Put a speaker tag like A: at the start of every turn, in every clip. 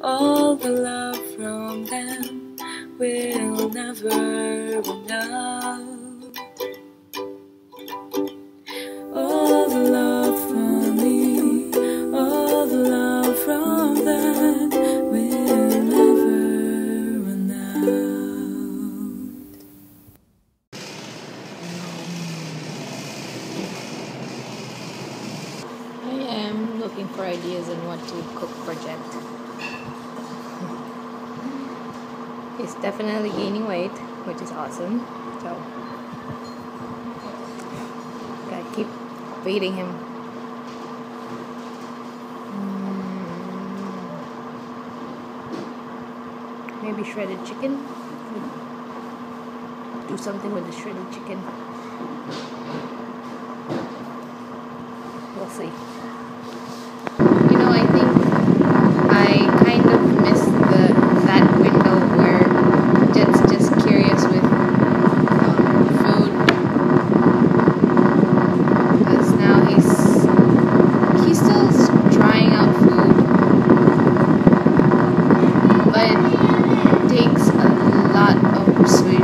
A: all the love from them will never out. All the love from me, all the love from them will never run out.
B: I am looking for ideas on what to cook for He's definitely gaining weight, which is awesome. So, gotta keep feeding him. Mm. Maybe shredded chicken. Do something with the shredded chicken. We'll see. Lot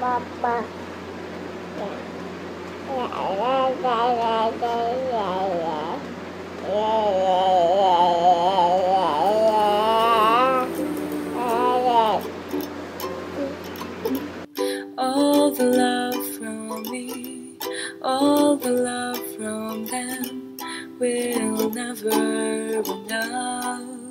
B: Papa. All the love from me, all the love from them will never enough.